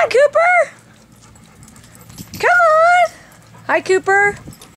on, Cooper. Come on. Hi, Cooper.